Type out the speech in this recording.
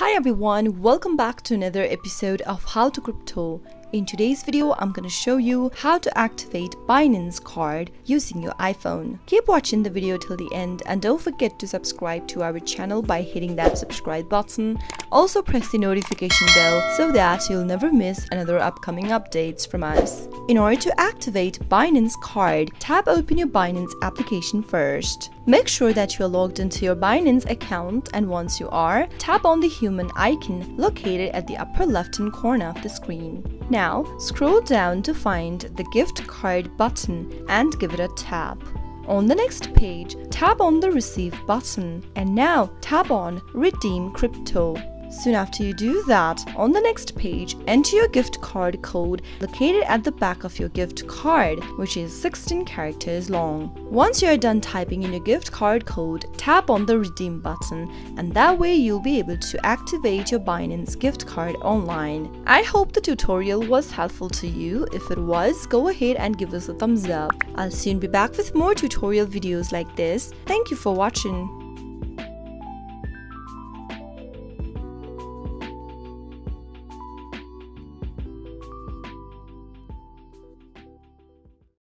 Hi everyone, welcome back to another episode of How to Crypto. In today's video, I'm going to show you how to activate Binance card using your iPhone. Keep watching the video till the end and don't forget to subscribe to our channel by hitting that subscribe button. Also press the notification bell so that you'll never miss another upcoming updates from us. In order to activate Binance card, tap open your Binance application first. Make sure that you are logged into your Binance account and once you are, tap on the human icon located at the upper left hand corner of the screen. Now, scroll down to find the gift card button and give it a tap. On the next page, tap on the receive button and now tap on redeem crypto. Soon after you do that, on the next page, enter your gift card code located at the back of your gift card, which is 16 characters long. Once you are done typing in your gift card code, tap on the redeem button, and that way you'll be able to activate your Binance gift card online. I hope the tutorial was helpful to you. If it was, go ahead and give us a thumbs up. I'll soon be back with more tutorial videos like this. Thank you for watching.